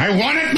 I want it